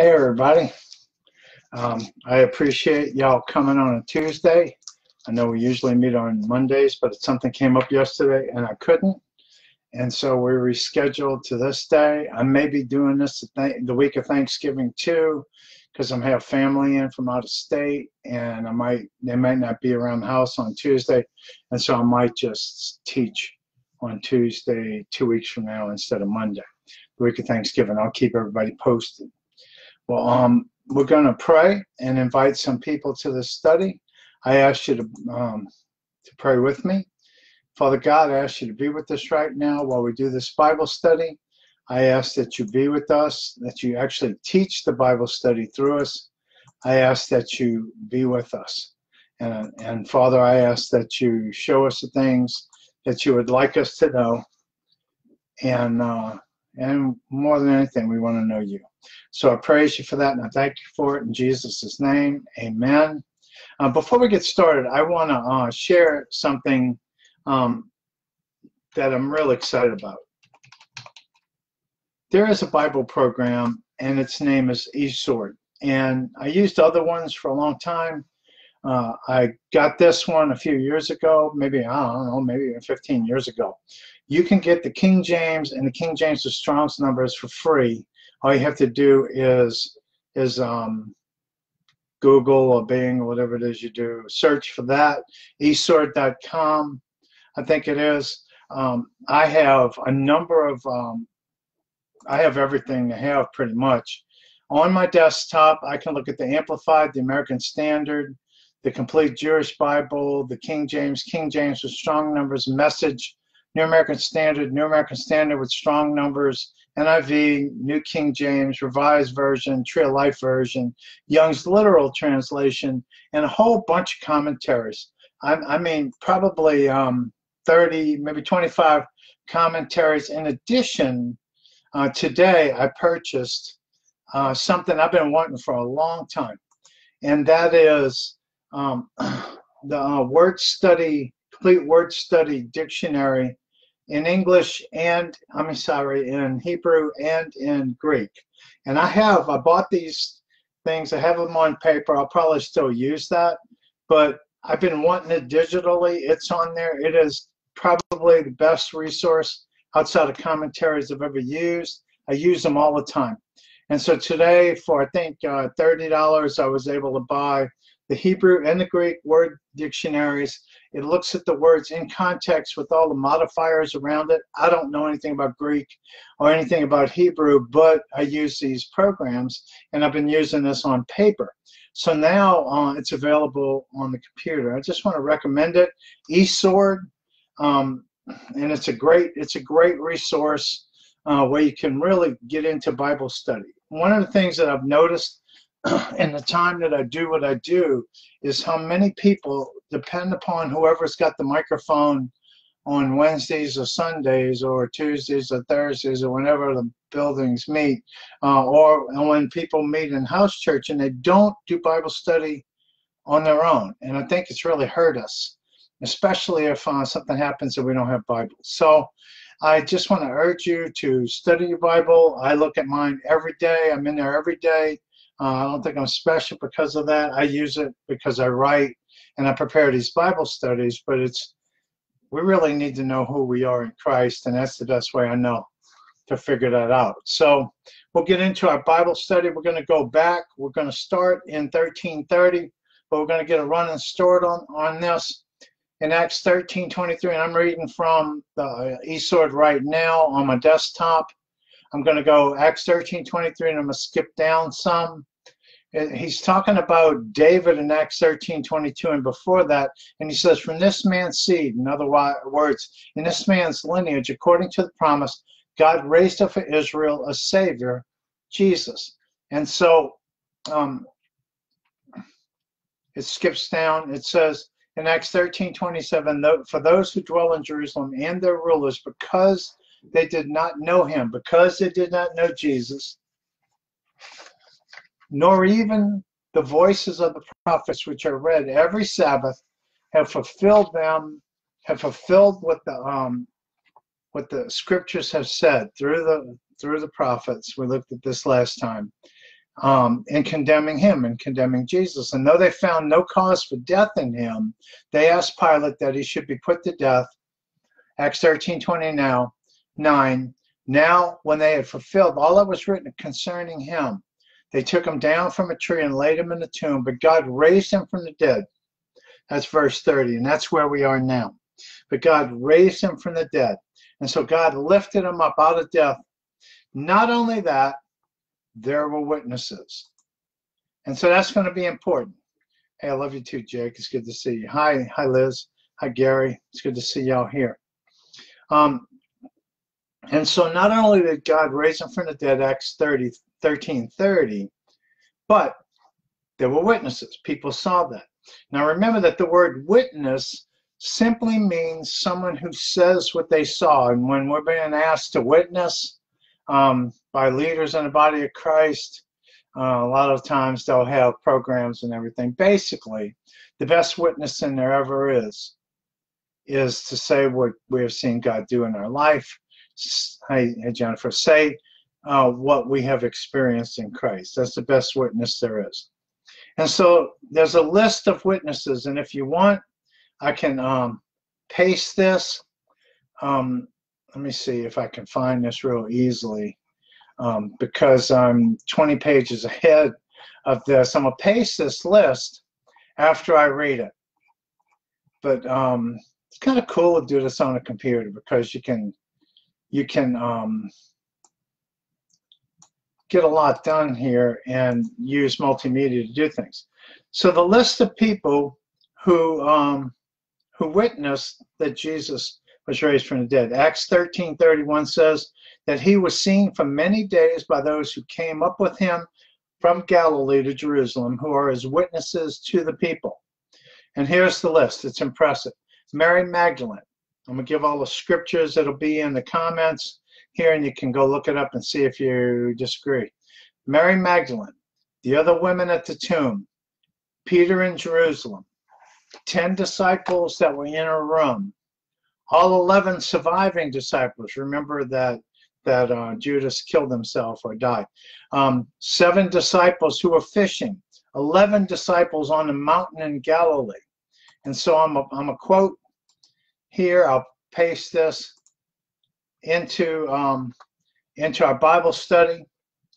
Hey, everybody. Um, I appreciate y'all coming on a Tuesday. I know we usually meet on Mondays, but something came up yesterday and I couldn't. And so we rescheduled to this day. I may be doing this the week of Thanksgiving too, because I'm have family in from out of state, and I might they might not be around the house on Tuesday, and so I might just teach on Tuesday two weeks from now instead of Monday, the week of Thanksgiving. I'll keep everybody posted. Well, um, we're going to pray and invite some people to the study. I ask you to um, to pray with me. Father God, I ask you to be with us right now while we do this Bible study. I ask that you be with us, that you actually teach the Bible study through us. I ask that you be with us. And, and Father, I ask that you show us the things that you would like us to know. And, uh, and more than anything, we want to know you. So I praise you for that and I thank you for it in Jesus' name. Amen. Uh, before we get started, I want to uh, share something um, that I'm really excited about. There is a Bible program and its name is eSword. And I used other ones for a long time. Uh, I got this one a few years ago, maybe, I don't know, maybe 15 years ago. You can get the King James and the King James with Strong's numbers for free all you have to do is is um, Google or Bing or whatever it is you do, search for that, eSword.com, I think it is. Um, I have a number of, um, I have everything I have pretty much. On my desktop, I can look at the Amplified, the American Standard, the Complete Jewish Bible, the King James, King James with strong numbers, Message, New American Standard, New American Standard with strong numbers, NIV, New King James, Revised Version, Tree of Life Version, Young's Literal Translation, and a whole bunch of commentaries. I, I mean, probably um, 30, maybe 25 commentaries. In addition, uh, today I purchased uh, something I've been wanting for a long time, and that is um, the uh, Word Study, Complete Word Study Dictionary in English and I'm sorry, in Hebrew and in Greek. And I have, I bought these things, I have them on paper. I'll probably still use that, but I've been wanting it digitally. It's on there. It is probably the best resource outside of commentaries I've ever used. I use them all the time. And so today, for I think uh, $30, I was able to buy the Hebrew and the Greek word dictionaries it looks at the words in context with all the modifiers around it. I don't know anything about Greek or anything about Hebrew, but I use these programs and I've been using this on paper. So now uh, it's available on the computer. I just want to recommend it. eSword, um, and it's a great it's a great resource uh, where you can really get into Bible study. One of the things that I've noticed in the time that I do what I do is how many people depend upon whoever's got the microphone on Wednesdays or Sundays or Tuesdays or Thursdays or whenever the buildings meet, uh, or when people meet in house church and they don't do Bible study on their own. And I think it's really hurt us, especially if uh, something happens and we don't have Bibles. So I just want to urge you to study your Bible. I look at mine every day. I'm in there every day. Uh, I don't think I'm special because of that. I use it because I write and I prepare these Bible studies, but it's we really need to know who we are in Christ, and that's the best way I know to figure that out. So we'll get into our Bible study. We're going to go back. We're going to start in 1330, but we're going to get a running start on, on this in Acts 13, 23, and I'm reading from the uh, eSword right now on my desktop. I'm going to go Acts 13, 23, and I'm going to skip down some. He's talking about David in Acts 13, 22, and before that, and he says, From this man's seed, in other words, in this man's lineage, according to the promise, God raised up for Israel a Savior, Jesus. And so um, it skips down. It says in Acts 13, 27, For those who dwell in Jerusalem and their rulers, because they did not know him, because they did not know Jesus, nor even the voices of the prophets which are read every Sabbath have fulfilled them, have fulfilled what the um, what the scriptures have said through the through the prophets. We looked at this last time. um, in condemning him and condemning Jesus. And though they found no cause for death in him, they asked Pilate that he should be put to death. Acts 13 20 now, 9. Now, when they had fulfilled all that was written concerning him, they took him down from a tree and laid him in a tomb, but God raised him from the dead. That's verse 30, and that's where we are now. But God raised him from the dead. And so God lifted him up out of death. Not only that, there were witnesses. And so that's going to be important. Hey, I love you too, Jake. It's good to see you. Hi, hi, Liz. Hi, Gary. It's good to see y'all here. Um, and so not only did God raise him from the dead, Acts 30, 13, 30, but there were witnesses. People saw that. Now remember that the word witness simply means someone who says what they saw. And when we're being asked to witness um, by leaders in the body of Christ, uh, a lot of times they'll have programs and everything. Basically, the best witnessing there ever is is to say what we have seen God do in our life. Hey, hey Jennifer, say uh, what we have experienced in Christ. That's the best witness there is. And so there's a list of witnesses, and if you want, I can um, paste this. Um, let me see if I can find this real easily um, because I'm 20 pages ahead of this. I'm going to paste this list after I read it. But um, it's kind of cool to do this on a computer because you can you can um, get a lot done here and use multimedia to do things. So the list of people who um, who witnessed that Jesus was raised from the dead. Acts 13 31 says that he was seen for many days by those who came up with him from Galilee to Jerusalem, who are his witnesses to the people. And here's the list, it's impressive. Mary Magdalene. I'm going to give all the scriptures that'll be in the comments here, and you can go look it up and see if you disagree. Mary Magdalene, the other women at the tomb, Peter in Jerusalem, 10 disciples that were in a room, all 11 surviving disciples. Remember that that uh, Judas killed himself or died. Um, seven disciples who were fishing, 11 disciples on the mountain in Galilee. And so I'm a, I'm a quote here. I'll paste this into um, into our Bible study.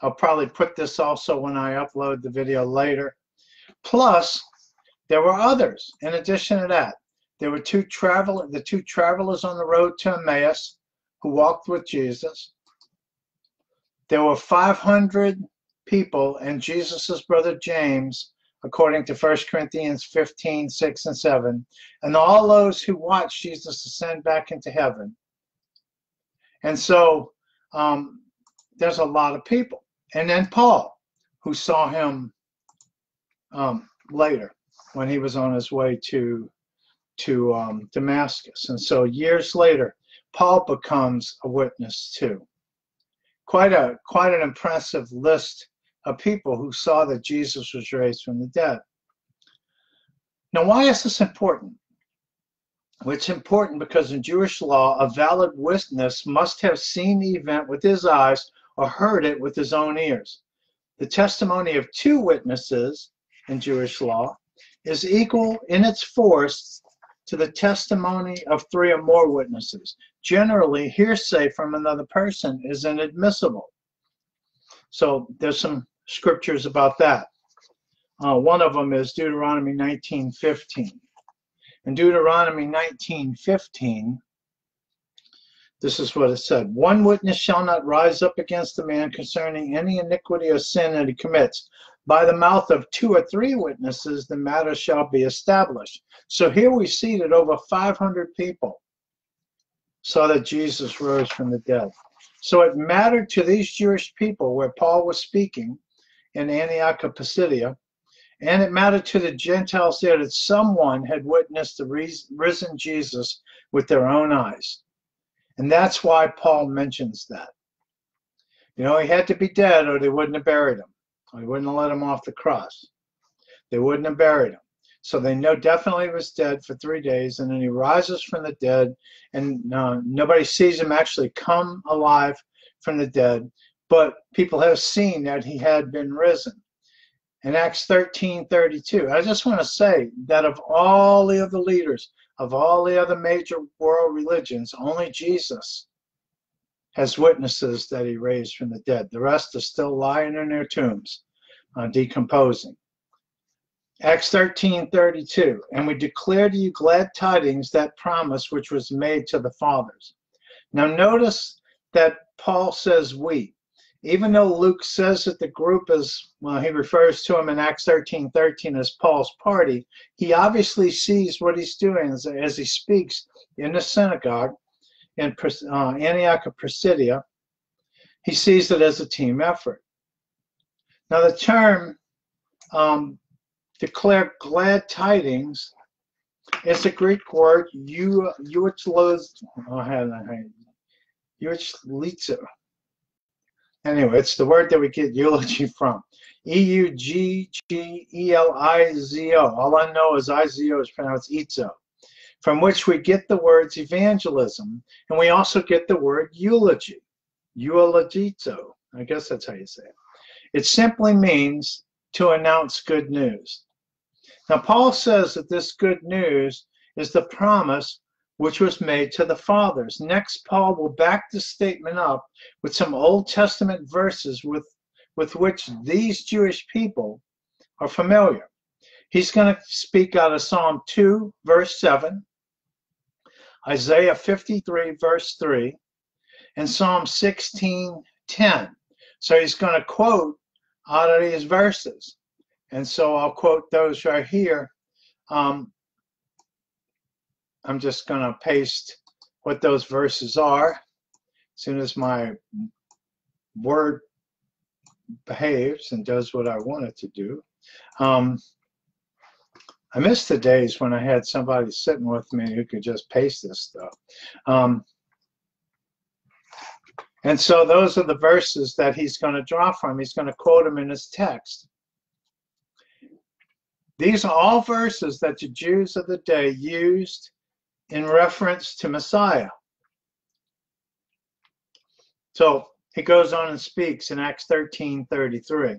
I'll probably put this also when I upload the video later. Plus, there were others in addition to that. There were two travel the two travelers on the road to Emmaus who walked with Jesus. There were 500 people and Jesus' brother James, according to 1 Corinthians 15, 6 and 7, and all those who watched Jesus ascend back into heaven. And so um, there's a lot of people. And then Paul, who saw him um, later when he was on his way to to um, Damascus. And so years later, Paul becomes a witness too. Quite a quite an impressive list of people who saw that Jesus was raised from the dead. Now, why is this important? It's important because in Jewish law, a valid witness must have seen the event with his eyes or heard it with his own ears. The testimony of two witnesses in Jewish law is equal in its force to the testimony of three or more witnesses. Generally, hearsay from another person is inadmissible. So there's some scriptures about that. Uh, one of them is Deuteronomy 19:15. In Deuteronomy 19:15, this is what it said: One witness shall not rise up against a man concerning any iniquity or sin that he commits, by the mouth of two or three witnesses, the matter shall be established. So here we see that over 500 people saw that Jesus rose from the dead. So it mattered to these Jewish people where Paul was speaking in Antioch of Pisidia, and it mattered to the Gentiles there that someone had witnessed the risen Jesus with their own eyes. And that's why Paul mentions that. You know, he had to be dead or they wouldn't have buried him. They wouldn't have let him off the cross. They wouldn't have buried him. So they know definitely he was dead for three days, and then he rises from the dead, and uh, nobody sees him actually come alive from the dead. but people have seen that he had been risen. In Acts 13 32, I just want to say that of all the other leaders, of all the other major world religions, only Jesus has witnesses that he raised from the dead. The rest are still lying in their tombs, uh, decomposing. Acts 13 32, and we declare to you glad tidings, that promise which was made to the fathers. Now, notice that Paul says we. Even though Luke says that the group is, well, he refers to him in Acts 13 13 as Paul's party, he obviously sees what he's doing as, as he speaks in the synagogue in uh, Antioch of Pisidia, he sees it as a team effort. Now, the term um, declare glad tidings is a Greek word, euchlizo. Anyway, it's the word that we get eulogy from. E U G G E L I Z O. All I know is I Z O is pronounced Itzo from which we get the words evangelism, and we also get the word eulogy, eulogito. I guess that's how you say it. It simply means to announce good news. Now, Paul says that this good news is the promise which was made to the fathers. Next, Paul will back the statement up with some Old Testament verses with, with which these Jewish people are familiar. He's going to speak out of Psalm 2, verse 7, Isaiah 53, verse 3, and Psalm 16, 10. So he's going to quote out of these verses. And so I'll quote those right here. Um, I'm just going to paste what those verses are as soon as my word behaves and does what I want it to do. Um, I miss the days when I had somebody sitting with me who could just paste this stuff. Um, and so those are the verses that he's going to draw from. He's going to quote them in his text. These are all verses that the Jews of the day used in reference to Messiah. So he goes on and speaks in Acts 13 33.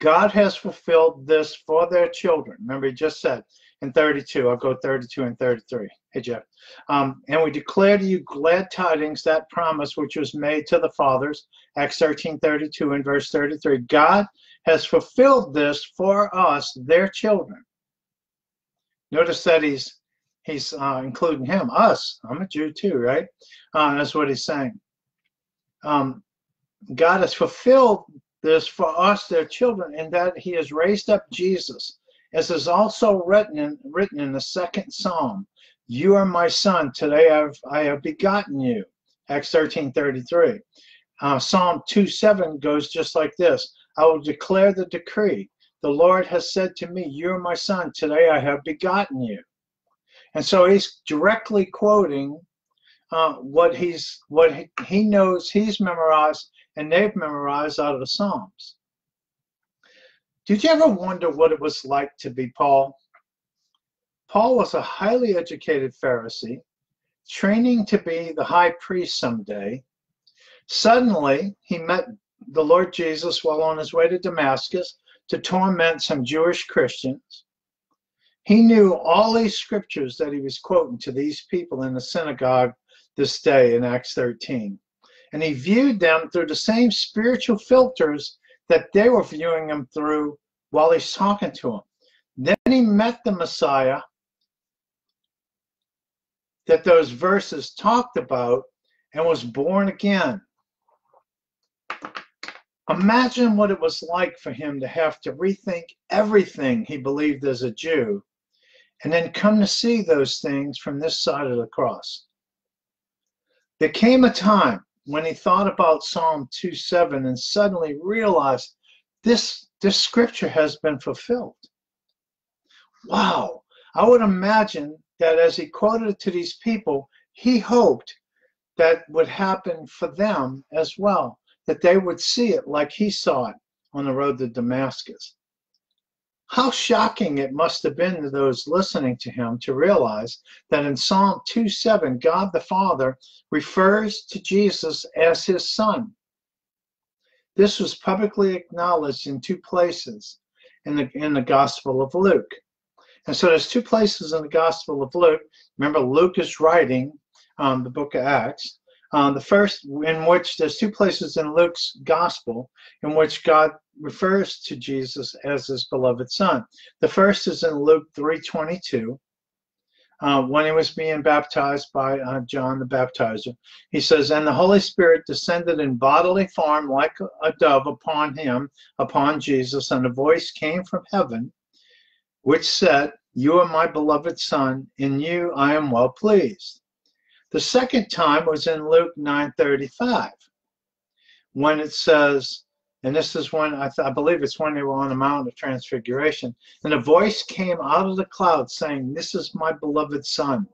God has fulfilled this for their children. Remember, he just said in 32, I'll go 32 and 33. Hey, Jeff. Um, and we declare to you glad tidings, that promise which was made to the fathers, Acts 13, 32 and verse 33. God has fulfilled this for us, their children. Notice that he's he's uh, including him, us. I'm a Jew too, right? Uh, that's what he's saying. Um, God has fulfilled this for us, their children, in that he has raised up Jesus, as is also written in, written in the second psalm. You are my son, today I've, I have begotten you. Acts 13 33. Uh, psalm 2 7 goes just like this I will declare the decree. The Lord has said to me, You are my son, today I have begotten you. And so he's directly quoting uh, what he's what he, he knows he's memorized and they've memorized out of the Psalms. Did you ever wonder what it was like to be Paul? Paul was a highly educated Pharisee, training to be the high priest someday. Suddenly, he met the Lord Jesus while on his way to Damascus to torment some Jewish Christians. He knew all these scriptures that he was quoting to these people in the synagogue this day in Acts 13 and he viewed them through the same spiritual filters that they were viewing them through while he's talking to them. Then he met the Messiah that those verses talked about and was born again. Imagine what it was like for him to have to rethink everything he believed as a Jew and then come to see those things from this side of the cross. There came a time when he thought about Psalm 2 7 and suddenly realized this, this scripture has been fulfilled. Wow. I would imagine that as he quoted it to these people, he hoped that would happen for them as well, that they would see it like he saw it on the road to Damascus. How shocking it must have been to those listening to him to realize that in Psalm 2:7, God the Father refers to Jesus as his son. This was publicly acknowledged in two places in the, in the Gospel of Luke. And so there's two places in the Gospel of Luke. Remember, Luke is writing um, the book of Acts. Um, the first, in which there's two places in Luke's Gospel in which God refers to Jesus as his beloved Son. The first is in Luke 3:22, uh, when he was being baptized by uh, John the Baptizer. He says, And the Holy Spirit descended in bodily form like a dove upon him, upon Jesus, and a voice came from heaven, which said, You are my beloved Son, in you I am well pleased. The second time was in Luke 9:35, when it says, and this is when I, th- I believe it's when they were on the Mount of Transfiguration. And a voice came out of the cloud saying, This is my beloved Son.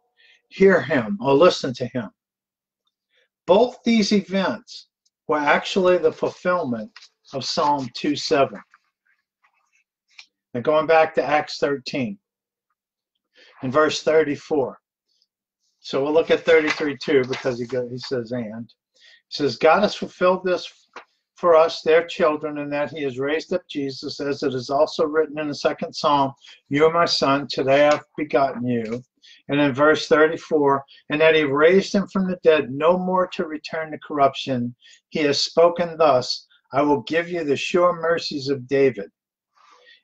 Hear him or listen to him. Both these events were actually the fulfillment of Psalm 2 7. Now, going back to Acts 13, in verse 34. So we'll look at 33 too because he, he says, and. He says, God has fulfilled this for us their children, and that he has raised up Jesus, as it is also written in the second psalm, You are my son, today I've begotten you. And in verse 34, and that he raised him from the dead, no more to return to corruption. He has spoken thus I will give you the sure mercies of David.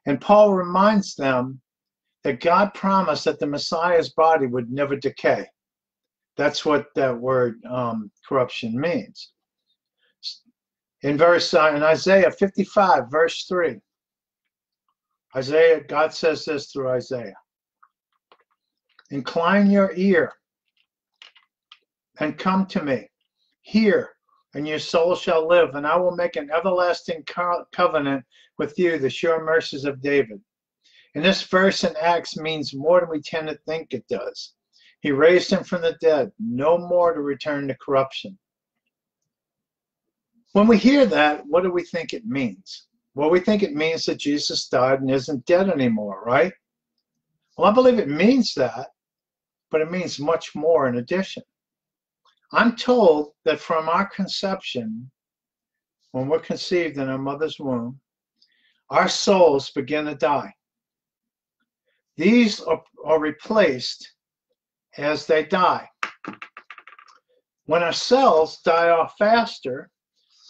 And Paul reminds them that God promised that the Messiah's body would never decay. That's what that word um, corruption means. In verse uh, in Isaiah 55 verse 3 Isaiah God says this through Isaiah incline your ear and come to me. Hear and your soul shall live and I will make an everlasting co- covenant with you the sure mercies of David. And this verse in Acts means more than we tend to think it does he raised him from the dead no more to return to corruption when we hear that, what do we think it means? Well, we think it means that Jesus died and isn't dead anymore, right? Well, I believe it means that, but it means much more in addition. I'm told that from our conception, when we're conceived in our mother's womb, our souls begin to die. These are, are replaced as they die. When our cells die off faster,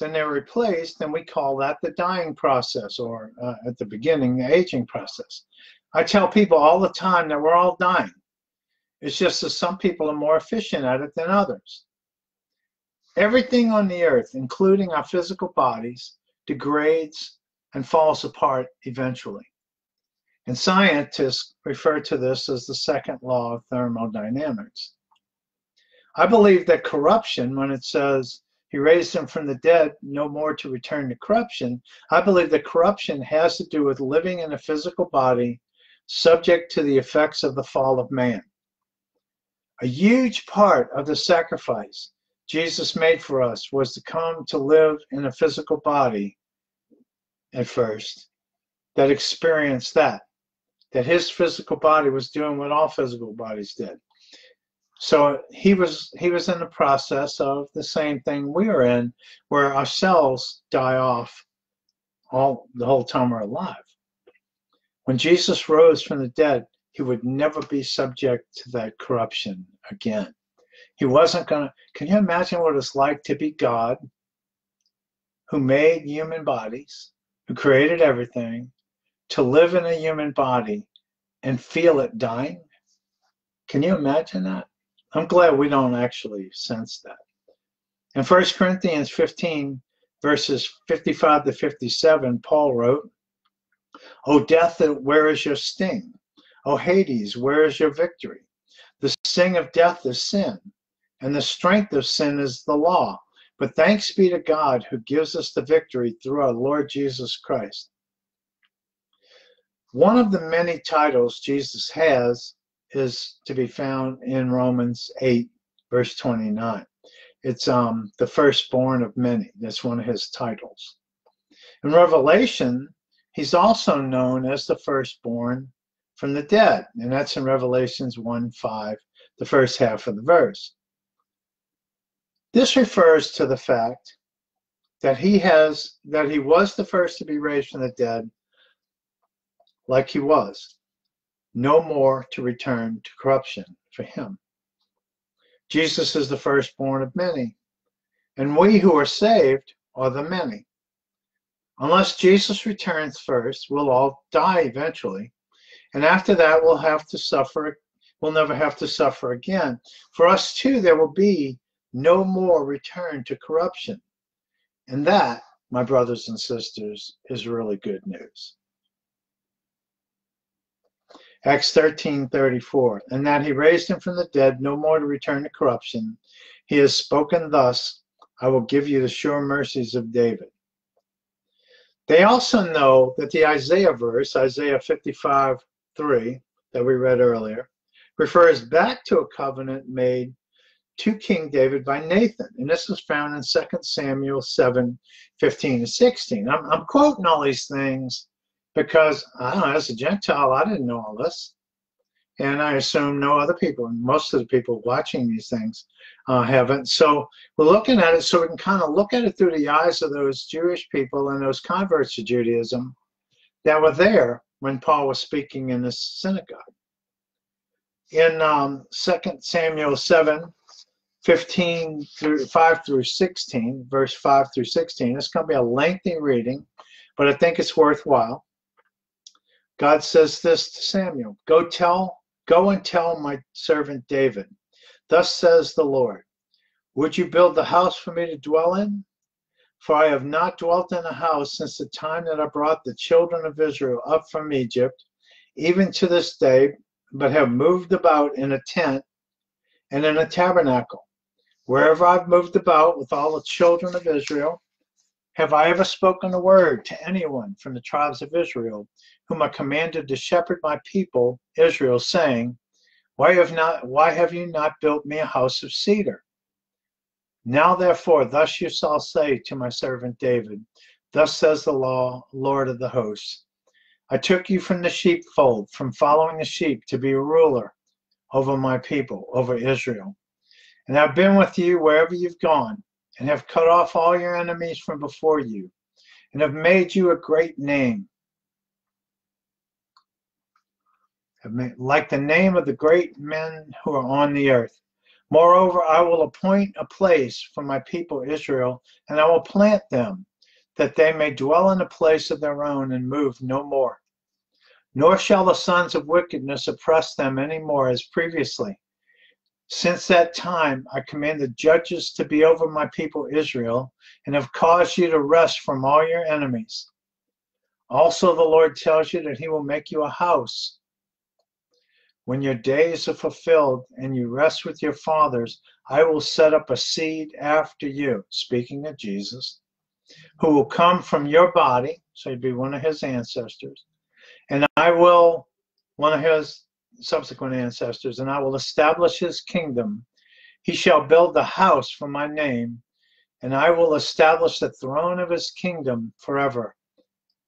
than they're replaced, then we call that the dying process, or uh, at the beginning, the aging process. I tell people all the time that we're all dying. It's just that some people are more efficient at it than others. Everything on the earth, including our physical bodies, degrades and falls apart eventually. And scientists refer to this as the second law of thermodynamics. I believe that corruption, when it says he raised him from the dead, no more to return to corruption. I believe that corruption has to do with living in a physical body subject to the effects of the fall of man. A huge part of the sacrifice Jesus made for us was to come to live in a physical body at first that experienced that, that his physical body was doing what all physical bodies did so he was he was in the process of the same thing we are in, where our cells die off all the whole time we're alive. When Jesus rose from the dead, he would never be subject to that corruption again. He wasn't gonna. Can you imagine what it's like to be God, who made human bodies, who created everything, to live in a human body and feel it dying? Can you imagine that? I'm glad we don't actually sense that. In 1 Corinthians 15, verses 55 to 57, Paul wrote, O death, where is your sting? O Hades, where is your victory? The sting of death is sin, and the strength of sin is the law. But thanks be to God who gives us the victory through our Lord Jesus Christ. One of the many titles Jesus has is to be found in Romans 8, verse 29. It's um, the firstborn of many. That's one of his titles. In Revelation, He's also known as the firstborn from the dead, and that's in Revelations 1 5, the first half of the verse. This refers to the fact that he has that he was the first to be raised from the dead like he was no more to return to corruption for him. Jesus is the firstborn of many and we who are saved are the many. Unless jesus returns first we'll all die eventually and after that we'll have to suffer we'll never have to suffer again. For us too there will be no more return to corruption. And that, my brothers and sisters, is really good news. Acts 13 34. And that he raised him from the dead, no more to return to corruption. He has spoken thus I will give you the sure mercies of David. They also know that the Isaiah verse, Isaiah 55 3, that we read earlier, refers back to a covenant made to King David by Nathan. And this is found in 2 Samuel 7 15 and 16. I'm, I'm quoting all these things because, I don't know, as a Gentile, I didn't know all this. And I assume no other people, and most of the people watching these things uh, haven't. So we're looking at it so we can kind of look at it through the eyes of those Jewish people and those converts to Judaism that were there when Paul was speaking in this synagogue. In um, 2 Samuel 7, 15 through 5 through 16, verse 5 through 16. It's going to be a lengthy reading, but I think it's worthwhile. God says this to Samuel Go tell, go and tell my servant David, Thus says the Lord, Would you build the house for me to dwell in? For I have not dwelt in a house since the time that I brought the children of Israel up from Egypt, even to this day, but have moved about in a tent and in a tabernacle. Wherever I've moved about with all the children of Israel, have I ever spoken a word to anyone from the tribes of Israel, whom I commanded to shepherd my people Israel, saying, Why have not why have you not built me a house of cedar? Now therefore, thus you shall say to my servant David, Thus says the law, Lord of the hosts. I took you from the sheepfold, from following the sheep, to be a ruler over my people, over Israel. And I've been with you wherever you've gone, and have cut off all your enemies from before you, and have made you a great name. like the name of the great men who are on the earth. Moreover, I will appoint a place for my people Israel, and I will plant them, that they may dwell in a place of their own and move no more. Nor shall the sons of wickedness oppress them any more as previously since that time, I commanded judges to be over my people Israel, and have caused you to rest from all your enemies. Also, the Lord tells you that He will make you a house. When your days are fulfilled and you rest with your fathers, I will set up a seed after you, speaking of Jesus, who will come from your body, so he'd be one of his ancestors, and I will, one of his subsequent ancestors, and I will establish his kingdom. He shall build the house for my name, and I will establish the throne of his kingdom forever.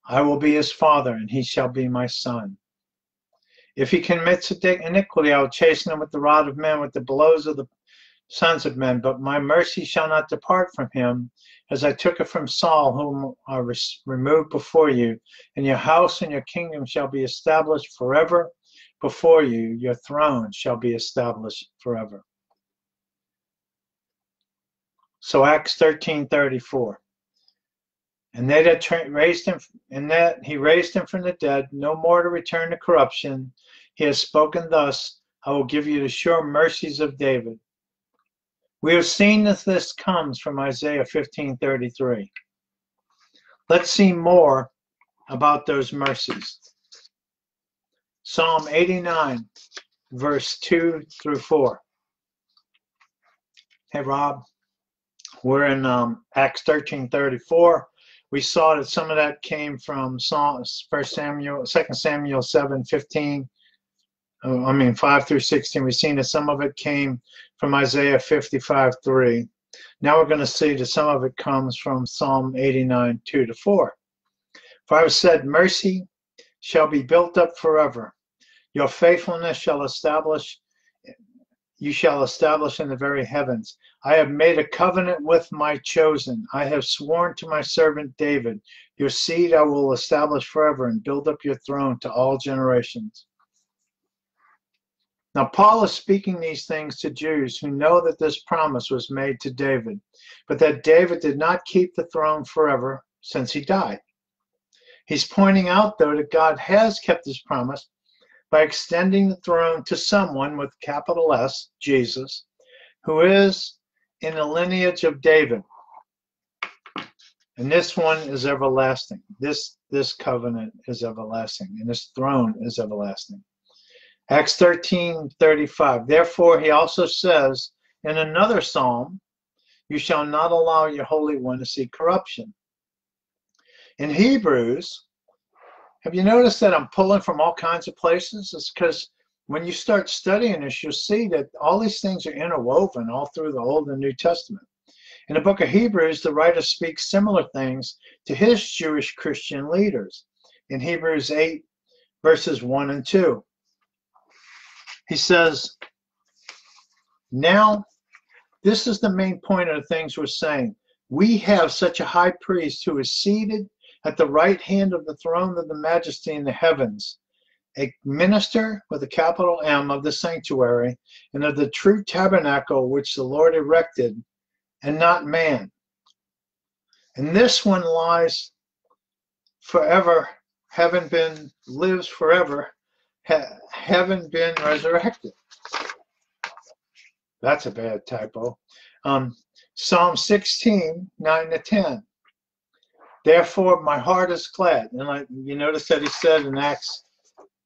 I will be his father, and he shall be my son. If he commits iniquity, I will chasten him with the rod of men, with the blows of the sons of men. But my mercy shall not depart from him, as I took it from Saul, whom I removed before you. And your house and your kingdom shall be established forever before you, your throne shall be established forever. So Acts 13 34. And they that tra- raised him, and that he raised him from the dead, no more to return to corruption. He has spoken thus I will give you the sure mercies of David. We have seen that this comes from Isaiah 15 33. Let's see more about those mercies. Psalm 89, verse 2 through 4. Hey, Rob, we're in um, Acts 13 34. We saw that some of that came from Psalm, 1 Samuel, 2 Samuel 7 15. Uh, I mean, 5 through 16. We've seen that some of it came from Isaiah 55 3. Now we're going to see that some of it comes from Psalm 89 2 to 4. For I have said, Mercy shall be built up forever. Your faithfulness shall establish, you shall establish in the very heavens. I have made a covenant with my chosen. I have sworn to my servant David, your seed I will establish forever and build up your throne to all generations. Now, Paul is speaking these things to Jews who know that this promise was made to David, but that David did not keep the throne forever since he died. He's pointing out, though, that God has kept his promise by extending the throne to someone with capital S, Jesus, who is in the lineage of David. And this one is everlasting. This this covenant is everlasting, and this throne is everlasting. Acts 13 35. Therefore, he also says in another psalm, You shall not allow your Holy One to see corruption. In Hebrews, have you noticed that I'm pulling from all kinds of places? It's because when you start studying this, you'll see that all these things are interwoven all through the Old and New Testament. In the book of Hebrews, the writer speaks similar things to his Jewish Christian leaders. In Hebrews 8, verses 1 and 2, he says, Now, this is the main point of the things we're saying. We have such a high priest who is seated at the right hand of the throne of the majesty in the heavens, a minister with a capital M of the sanctuary and of the true tabernacle which the Lord erected, and not man. And this one lies forever, having been, lives forever, ha, having been resurrected. That's a bad typo. Um, Psalm 16, 9 to 10. Therefore, my heart is glad. And you notice that he said in Acts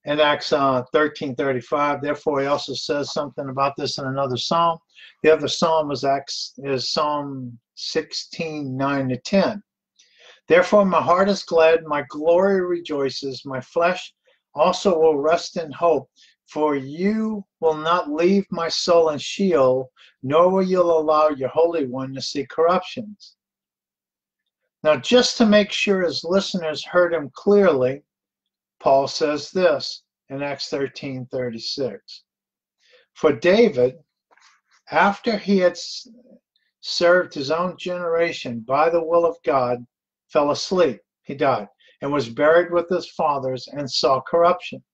in Acts uh, 13 35. Therefore, he also says something about this in another psalm. The other psalm is Acts is Psalm 16 9 to 10. Therefore, my heart is glad, my glory rejoices, my flesh also will rest in hope. For you will not leave my soul in Sheol, nor will you allow your Holy One to see corruptions. Now, just to make sure his listeners heard him clearly, Paul says this in Acts 13 36. For David, after he had served his own generation by the will of God, fell asleep. He died and was buried with his fathers and saw corruption.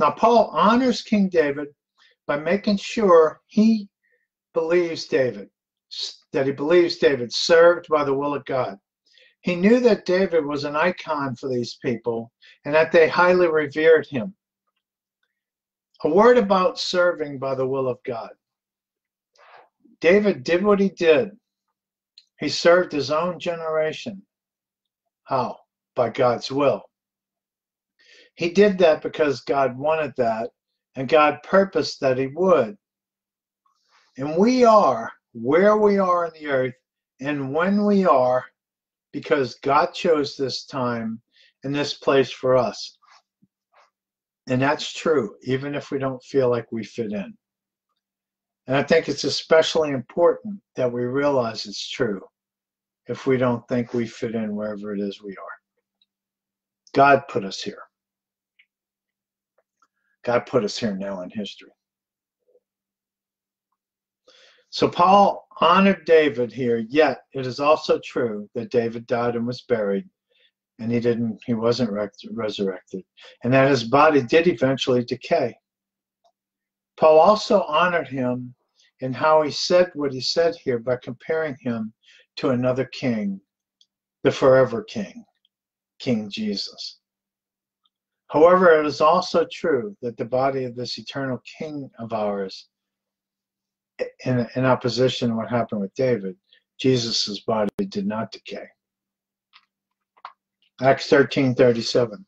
Now, Paul honors King David by making sure he believes David that he believes David served by the will of God. He knew that David was an icon for these people and that they highly revered him. A word about serving by the will of God. David did what he did. He served his own generation. How? By God's will. He did that because God wanted that and God purposed that he would. And we are where we are in the earth and when we are because God chose this time and this place for us. And that's true, even if we don't feel like we fit in. And I think it's especially important that we realize it's true if we don't think we fit in wherever it is we are. God put us here. God put us here now in history. So Paul honored David here, yet it is also true that David died and was buried, and he didn't he wasn't resurrected, and that his body did eventually decay. Paul also honored him in how he said what he said here by comparing him to another king, the forever king, King Jesus. However, it is also true that the body of this eternal king of ours in, in opposition to what happened with David, Jesus' body did not decay. Acts 13 37.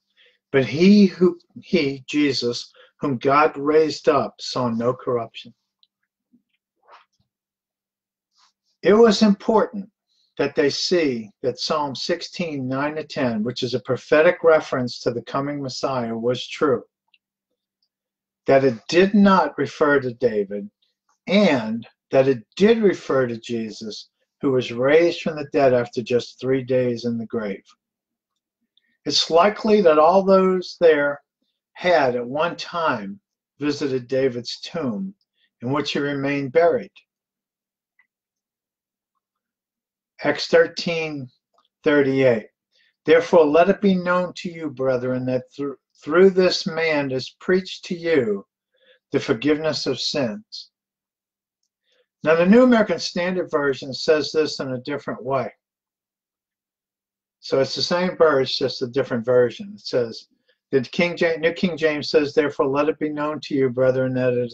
But he who he, Jesus, whom God raised up, saw no corruption. It was important that they see that Psalm 16, 9 to 10, which is a prophetic reference to the coming Messiah, was true. That it did not refer to David, and that it did refer to Jesus, who was raised from the dead after just three days in the grave. It's likely that all those there had at one time visited David's tomb in which he remained buried. Acts 13 38. Therefore, let it be known to you, brethren, that through, through this man is preached to you the forgiveness of sins. Now, the New American Standard Version says this in a different way. So it's the same verse, just a different version. It says, the King James, New King James says, Therefore, let it be known to you, brethren, that,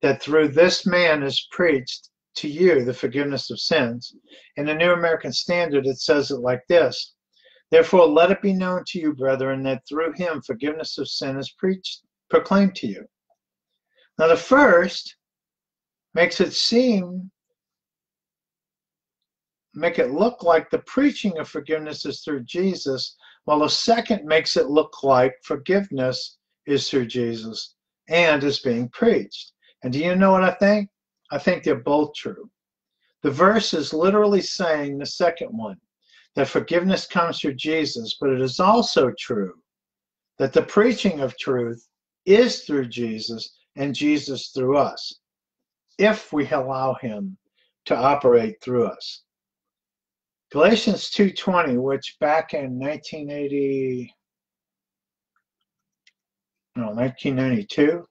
that through this man is preached to you the forgiveness of sins. In the New American Standard, it says it like this Therefore, let it be known to you, brethren, that through him forgiveness of sin is preached, proclaimed to you. Now, the first makes it seem, make it look like the preaching of forgiveness is through Jesus, while the second makes it look like forgiveness is through Jesus and is being preached. And do you know what I think? I think they're both true. The verse is literally saying the second one that forgiveness comes through Jesus, but it is also true that the preaching of truth is through Jesus and Jesus through us if we allow him to operate through us. Galatians 2:20, which back in 1980 no, 1992,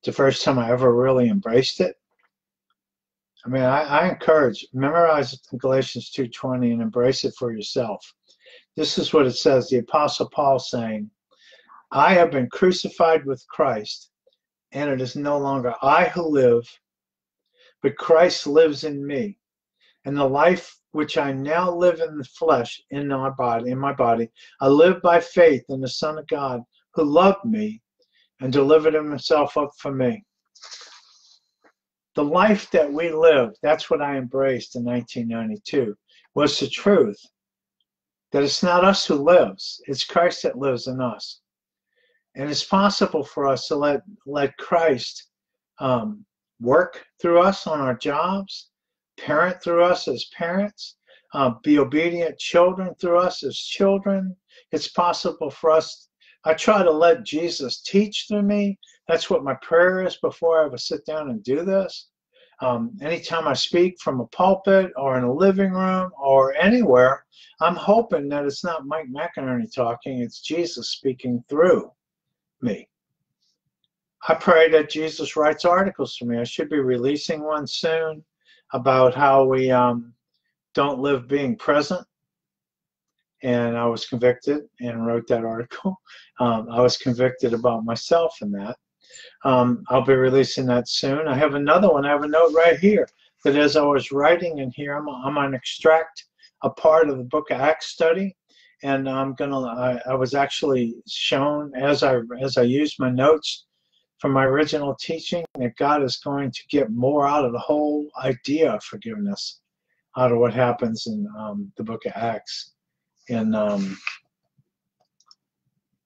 it's the first time I ever really embraced it. I mean, I, I encourage memorize Galatians 2:20 and embrace it for yourself. This is what it says: the Apostle Paul saying, "I have been crucified with Christ, and it is no longer I who live, but Christ lives in me. And the life which I now live in the flesh, in my body, in my body, I live by faith in the Son of God, who loved me and delivered himself up for me." the life that we live, that's what I embraced in 1992, was the truth that it's not us who lives, it's Christ that lives in us. And it's possible for us to let, let Christ um, work through us on our jobs, parent through us as parents, uh, be obedient children through us as children. It's possible for us. I try to let Jesus teach through me that's what my prayer is before I ever sit down and do this. Um, anytime I speak from a pulpit or in a living room or anywhere, I'm hoping that it's not Mike McInerney talking, it's Jesus speaking through me. I pray that Jesus writes articles for me. I should be releasing one soon about how we um, don't live being present. And I was convicted and wrote that article. Um, I was convicted about myself in that. Um, I'll be releasing that soon. I have another one. I have a note right here that as I was writing in here, I'm, I'm going to extract a part of the book of Acts study. And I'm gonna. I, I was actually shown as I as I used my notes from my original teaching that God is going to get more out of the whole idea of forgiveness, out of what happens in um, the book of Acts. And um,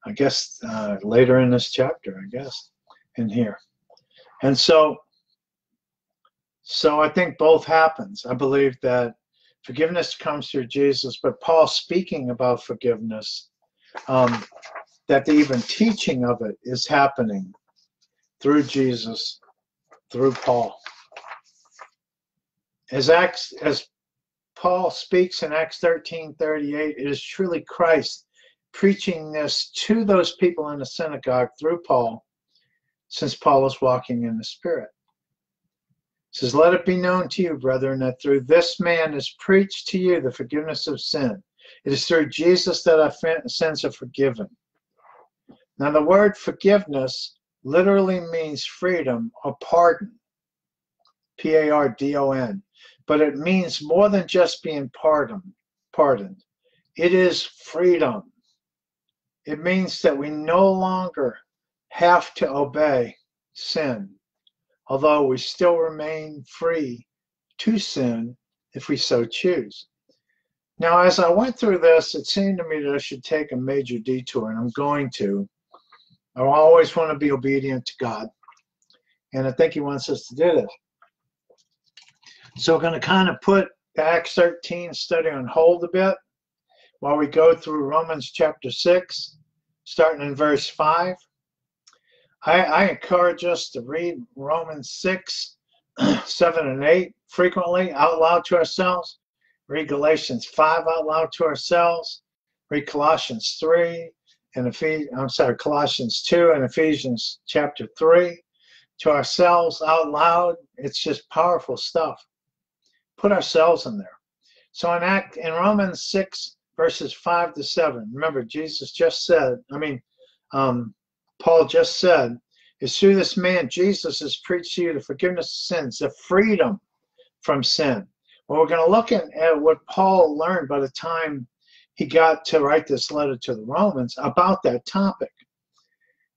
I guess uh, later in this chapter, I guess in here. And so, so I think both happens. I believe that forgiveness comes through Jesus, but Paul speaking about forgiveness, um, that the even teaching of it is happening through Jesus, through Paul. As Acts, as Paul speaks in Acts 13 38, it is truly Christ preaching this to those people in the synagogue through Paul since Paul is walking in the Spirit. It says, Let it be known to you, brethren, that through this man is preached to you the forgiveness of sin. It is through Jesus that our sins are forgiven. Now, the word forgiveness literally means freedom or pardon, P A R D O N, but it means more than just being pardoned. Pardoned, it is freedom. It means that we no longer have to obey sin, although we still remain free to sin if we so choose. Now, as I went through this, it seemed to me that I should take a major detour, and I'm going to. I always want to be obedient to God, and I think He wants us to do this. So, we're going to kind of put the Acts 13 study on hold a bit while we go through Romans chapter 6, starting in verse 5. I, I encourage us to read Romans 6, 7, and 8 frequently out loud to ourselves. Read Galatians 5 out loud to ourselves. Read Colossians 3 and Ephesians, I'm sorry, Colossians 2 and Ephesians chapter 3 to ourselves out loud. It's just powerful stuff. Put ourselves in there. So in Act in Romans 6, verses 5 to 7, remember Jesus just said, I mean, um, Paul just said, is through this man Jesus has preached to you the forgiveness of sins, the freedom from sin. Well, we're going to look at, at what Paul learned by the time he got to write this letter to the Romans about that topic.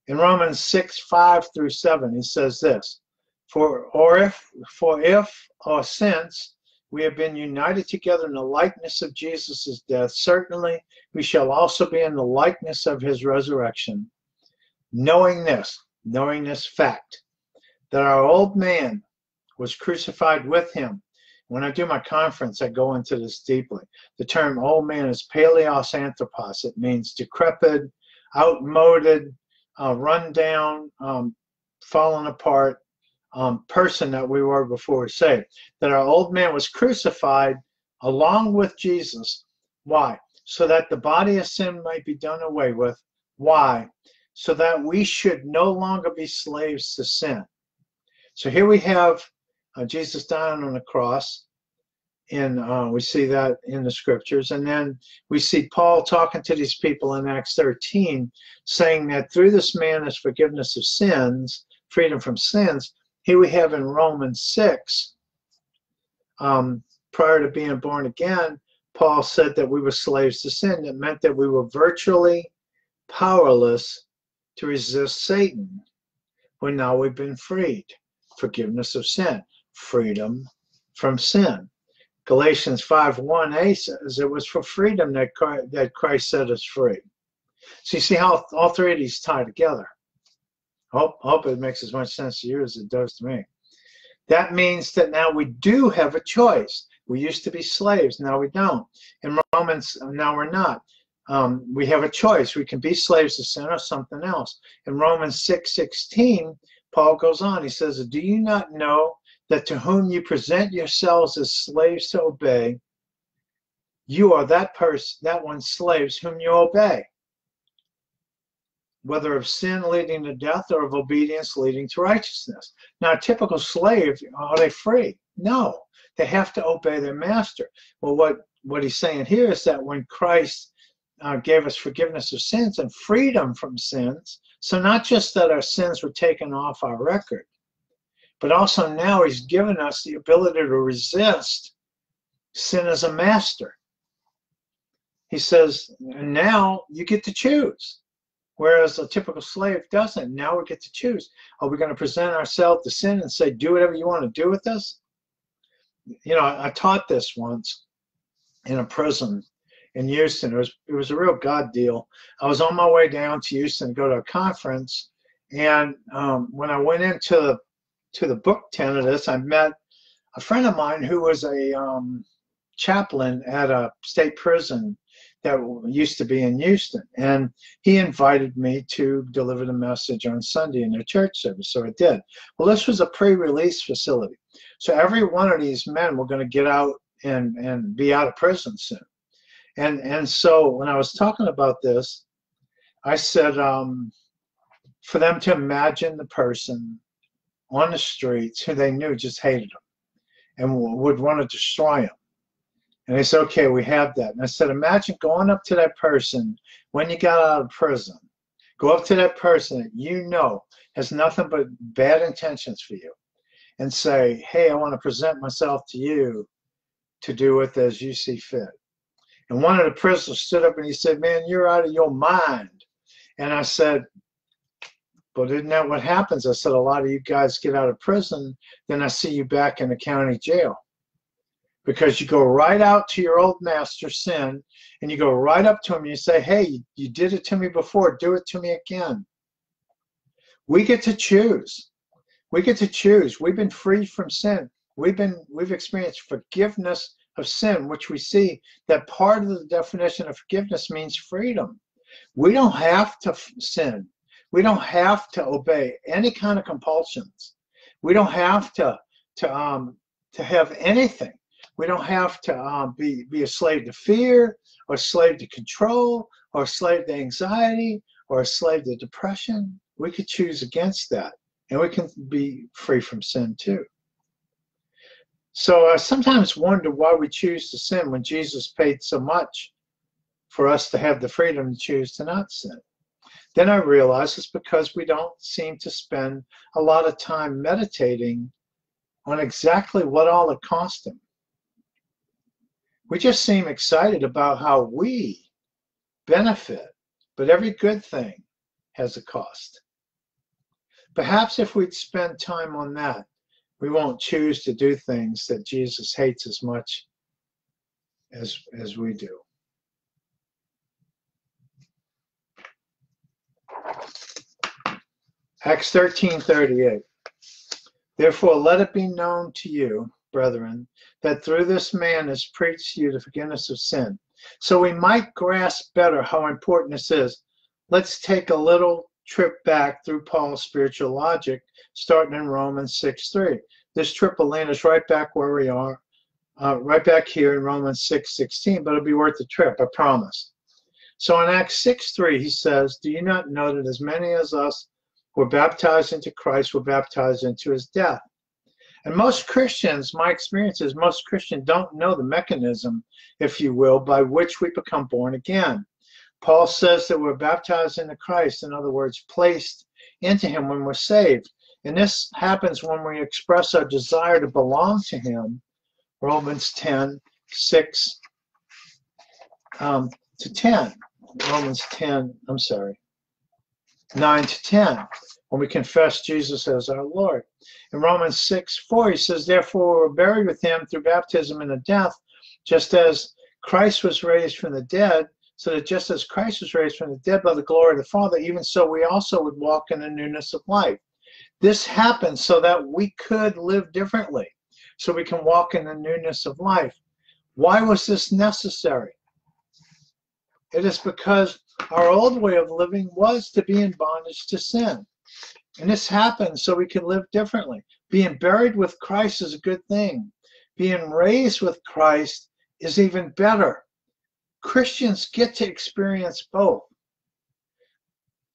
In Romans 6, 5 through 7, he says this For or if for if or since we have been united together in the likeness of Jesus' death, certainly we shall also be in the likeness of his resurrection. Knowing this, knowing this fact, that our old man was crucified with him when I do my conference, I go into this deeply. The term old man is paleos anthropos. It means decrepit, outmoded, uh, run down, um, fallen apart um, person that we were before saved. That our old man was crucified along with Jesus. Why? So that the body of sin might be done away with. Why? So that we should no longer be slaves to sin. So here we have uh, Jesus dying on the cross. And uh, we see that in the scriptures. And then we see Paul talking to these people in Acts 13, saying that through this man is forgiveness of sins, freedom from sins. Here we have in Romans 6, um, prior to being born again, Paul said that we were slaves to sin. It meant that we were virtually powerless to resist Satan. Well, now we've been freed. Forgiveness of sin freedom from sin. Galatians 5 1a says it was for freedom that Christ, that Christ set us free. So you see how all three of these tie together. Hope, hope it makes as much sense to you as it does to me. That means that now we do have a choice. We used to be slaves, now we don't. In Romans, now we're not. Um, we have a choice. We can be slaves to sin or something else. In Romans 6 16, Paul goes on. He says, Do you not know that to whom you present yourselves as slaves to obey, you are that person, that one's slaves whom you obey, whether of sin leading to death or of obedience leading to righteousness. Now, a typical slave, are they free? No, they have to obey their master. Well, what, what he's saying here is that when Christ uh, gave us forgiveness of sins and freedom from sins, so not just that our sins were taken off our record, but also now he's given us the ability to resist sin as a master. He says, and now you get to choose. Whereas a typical slave doesn't. Now we get to choose. Are we going to present ourselves to sin and say, do whatever you want to do with this? You know, I, I taught this once in a prison in Houston. It was it was a real God deal. I was on my way down to Houston to go to a conference, and um, when I went into the to the book tent I met a friend of mine who was a um, chaplain at a state prison that used to be in Houston. And he invited me to deliver the message on Sunday in their church service. So I did. Well, this was a pre release facility. So every one of these men were going to get out and, and be out of prison soon. And, and so when I was talking about this, I said, um, for them to imagine the person on the streets who they knew just hated him and would want to destroy him. And they said, okay, we have that. And I said, imagine going up to that person when you got out of prison. Go up to that person that you know has nothing but bad intentions for you and say, hey, I want to present myself to you to do with as you see fit. And one of the prisoners stood up and he said, man, you're out of your mind. And I said, but isn't that what happens? I said, a lot of you guys get out of prison, then I see you back in the county jail. Because you go right out to your old master, sin, and you go right up to him and you say, hey, you did it to me before, do it to me again. We get to choose. We get to choose. We've been freed from sin. We've been we've experienced forgiveness of sin, which we see that part of the definition of forgiveness means freedom. We don't have to sin. We don't have to obey any kind of compulsions. We don't have to to um to have anything. We don't have to um, be be a slave to fear, or a slave to control, or a slave to anxiety, or a slave to depression. We could choose against that, and we can be free from sin too. So I sometimes wonder why we choose to sin when Jesus paid so much for us to have the freedom to choose to not sin. Then I realize it's because we don't seem to spend a lot of time meditating on exactly what all it cost him. We just seem excited about how we benefit, but every good thing has a cost. Perhaps if we'd spend time on that, we won't choose to do things that Jesus hates as much as, as we do. Acts 13:38. Therefore let it be known to you, brethren, that through this man is preached to you the forgiveness of sin. So we might grasp better how important this is. Let's take a little trip back through Paul's spiritual logic, starting in Romans 6 3. This trip will land us right back where we are, uh, right back here in Romans 6:16, but it'll be worth the trip, I promise. So in Acts 6 3, he says, Do you not know that as many as us were baptized into Christ were baptized into his death? And most Christians, my experience is most Christians don't know the mechanism, if you will, by which we become born again. Paul says that we're baptized into Christ, in other words, placed into him when we're saved. And this happens when we express our desire to belong to him. Romans 10, 6 um, to 10. Romans 10, I'm sorry, 9 to 10, when we confess Jesus as our Lord. In Romans 6, 4, he says, Therefore we're buried with him through baptism in a death, just as Christ was raised from the dead, so that just as Christ was raised from the dead by the glory of the Father, even so we also would walk in the newness of life. This happened so that we could live differently, so we can walk in the newness of life. Why was this necessary? It is because our old way of living was to be in bondage to sin. And this happened so we can live differently. Being buried with Christ is a good thing. Being raised with Christ is even better. Christians get to experience both.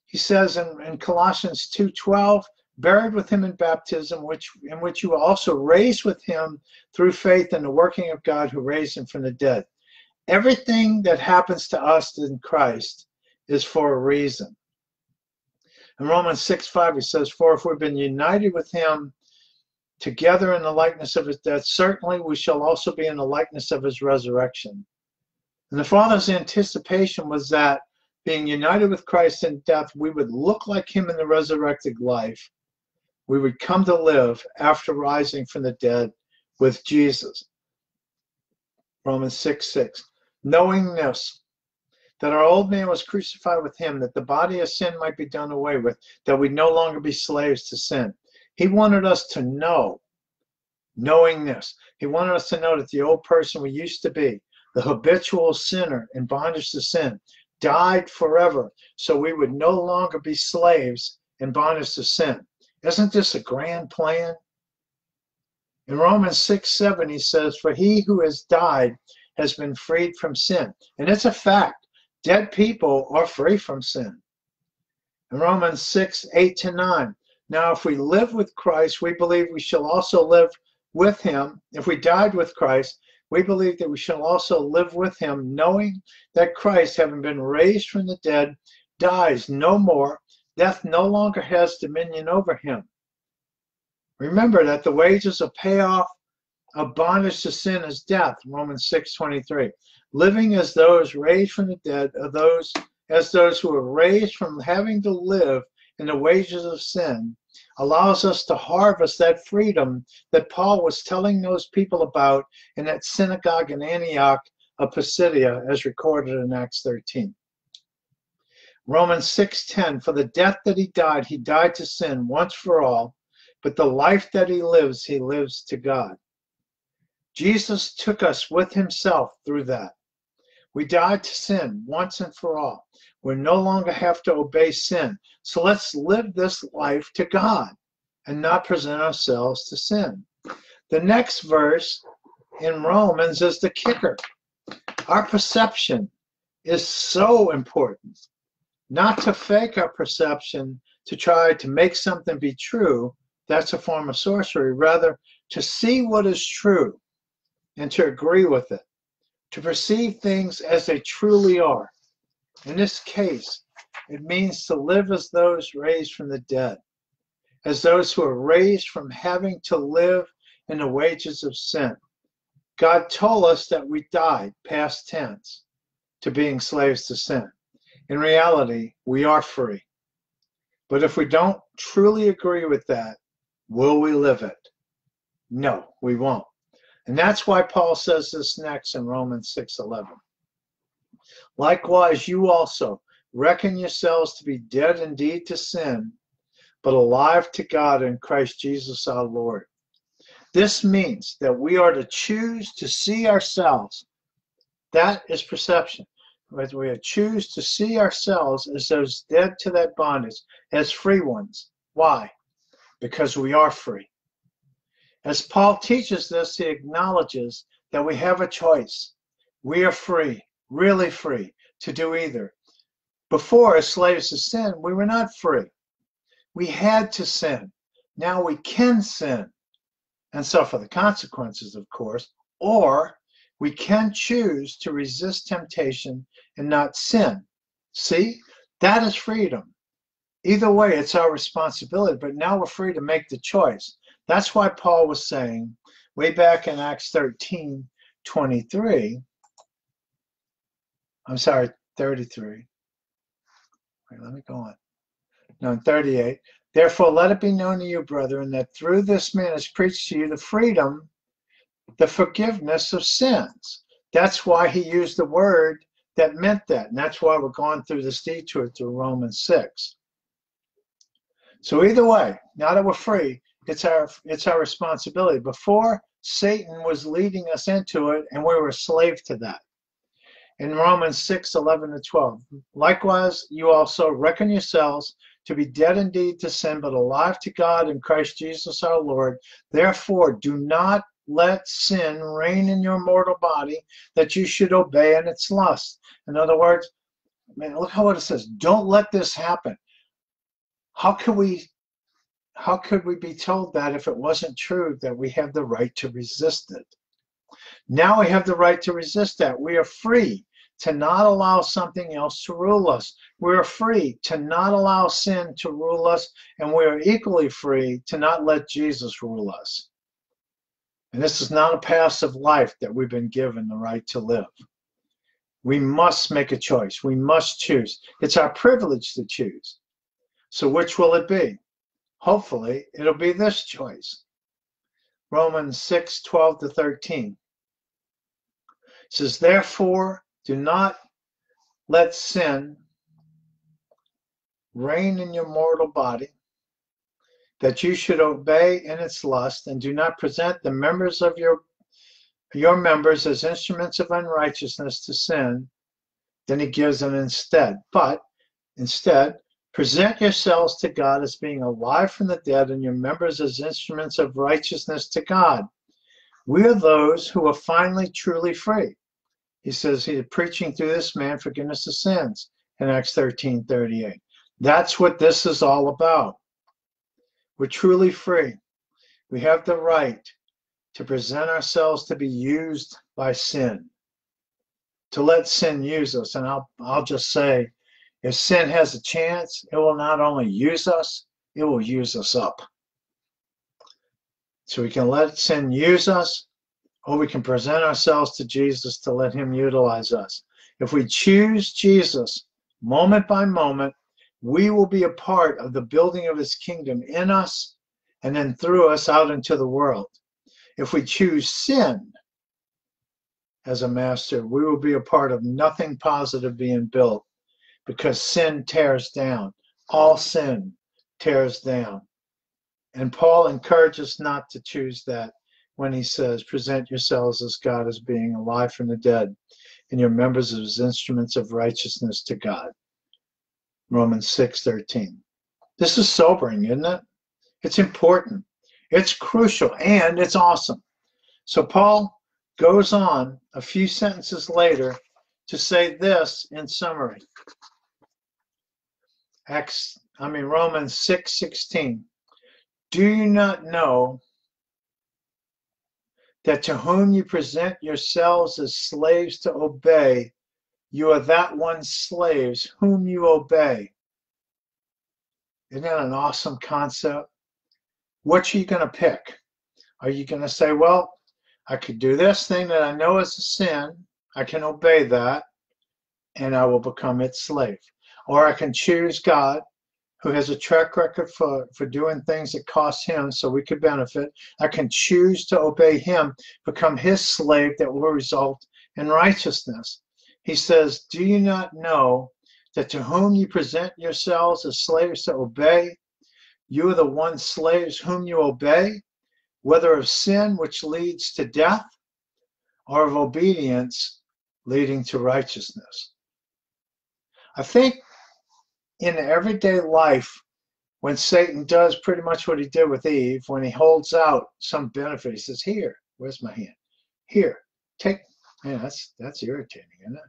He says in, in Colossians 2:12, buried with him in baptism, which in which you were also raised with him through faith in the working of God who raised him from the dead. Everything that happens to us in Christ is for a reason. In Romans 6 5, he says, For if we've been united with him together in the likeness of his death, certainly we shall also be in the likeness of his resurrection. And the Father's anticipation was that being united with Christ in death, we would look like him in the resurrected life. We would come to live after rising from the dead with Jesus. Romans 6 6 knowing this, that our old man was crucified with him, that the body of sin might be done away with, that we no longer be slaves to sin. He wanted us to know, knowing this. He wanted us to know that the old person we used to be, the habitual sinner in bondage to sin, died forever, so we would no longer be slaves in bondage to sin. Isn't this a grand plan? In Romans 6 7, he says, For he who has died has been freed from sin. And it's a fact. Dead people are free from sin. In Romans 6, 8 to 9. Now, if we live with Christ, we believe we shall also live with him. If we died with Christ, we believe that we shall also live with him, knowing that Christ, having been raised from the dead, dies no more. Death no longer has dominion over him. Remember that the wages of payoff of bondage to sin is death, Romans 6:23. Living as those raised from the dead are those as those who are raised from having to live in the wages of sin allows us to harvest that freedom that Paul was telling those people about in that synagogue in Antioch of Pisidia as recorded in Acts 13. Romans 6:10 for the death that he died he died to sin once for all but the life that he lives he lives to God. Jesus took us with himself through that. We died to sin once and for all. We no longer have to obey sin. So let's live this life to God and not present ourselves to sin. The next verse in Romans is the kicker. Our perception is so important. Not to fake our perception to try to make something be true, that's a form of sorcery. Rather, to see what is true and to agree with it, to perceive things as they truly are. In this case, it means to live as those raised from the dead, as those who are raised from having to live in the wages of sin. God told us that we died, past tense, to being slaves to sin. In reality, we are free. But if we don't truly agree with that, will we live it? No, we won't. And that's why Paul says this next in Romans 6:11. Likewise, you also reckon yourselves to be dead indeed to sin, but alive to God in Christ Jesus our Lord. This means that we are to choose to see ourselves. That is perception. But we choose to see ourselves as those dead to that bondage, as free ones. Why? Because we are free. As Paul teaches this, he acknowledges that we have a choice. We are free, really free, to do either. Before, as slaves to sin, we were not free. We had to sin. Now we can sin and suffer the consequences, of course, or we can choose to resist temptation and not sin. See, that is freedom. Either way, it's our responsibility, but now we're free to make the choice. That's why Paul was saying way back in Acts 13 23, I'm sorry, 33. Wait, let me go on. No, 38. Therefore, let it be known to you, brethren, that through this man is preached to you the freedom, the forgiveness of sins. That's why he used the word that meant that. And that's why we're going through this detour through Romans 6. So either way, now that we're free, it's our it's our responsibility. Before Satan was leading us into it, and we were a slave to that. In Romans 6, 11 to 12. Likewise, you also reckon yourselves to be dead indeed to sin, but alive to God in Christ Jesus our Lord. Therefore, do not let sin reign in your mortal body that you should obey in its lust. In other words, man, look how what it says. Don't let this happen. How can we how could we be told that if it wasn't true that we have the right to resist it? Now we have the right to resist that. We are free to not allow something else to rule us. We're free to not allow sin to rule us, and we are equally free to not let Jesus rule us. And this is not a passive life that we've been given the right to live. We must make a choice. We must choose. It's our privilege to choose. So, which will it be? Hopefully, it'll be this choice. Romans 6 12 to 13 says, Therefore, do not let sin reign in your mortal body, that you should obey in its lust, and do not present the members of your your members as instruments of unrighteousness to sin. Then he gives them instead. But instead, present yourselves to God as being alive from the dead, and your members as instruments of righteousness to God. We are those who are finally truly free. He says he's preaching through this man forgiveness of sins in Acts 13 38. That's what this is all about. We're truly free. We have the right to present ourselves to be used by sin, to let sin use us. And I'll, I'll just say, if sin has a chance, it will not only use us, it will use us up. So we can let sin use us, or we can present ourselves to Jesus to let Him utilize us. If we choose Jesus moment by moment, we will be a part of the building of His kingdom in us and then through us out into the world. If we choose sin as a master, we will be a part of nothing positive being built because sin tears down. All sin tears down. And Paul encourages not to choose that when he says, Present yourselves as God as being alive from the dead, and your members as instruments of righteousness to God. Romans 6 13. This is sobering, isn't it? It's important, it's crucial, and it's awesome. So Paul goes on a few sentences later to say this in summary. Acts, I mean Romans 6 16. Do you not know that to whom you present yourselves as slaves to obey, you are that one slaves whom you obey? Isn't that an awesome concept? What are you going to pick? Are you going to say, well, I could do this thing that I know is a sin, I can obey that, and I will become its slave? Or I can choose God who has a track record for, for doing things that cost him so we could benefit. I can choose to obey him, become his slave that will result in righteousness. He says, Do you not know that to whom you present yourselves as slaves to obey, you are the one slaves whom you obey, whether of sin which leads to death or of obedience leading to righteousness? I think in everyday life, when Satan does pretty much what he did with Eve, when he holds out some benefit, he says, "Here, where's my hand? Here, take." Man, that's that's irritating, isn't it?